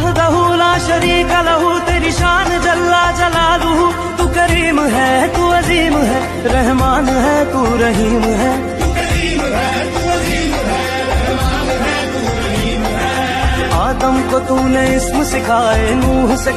वहदहू ला शरीक लहू, तेरी शान जल्ला जलालू तू करीम है, तू अजीम है, रहमान है, तू रहीम है। आदम को तूने इसम सिखाए, नूह से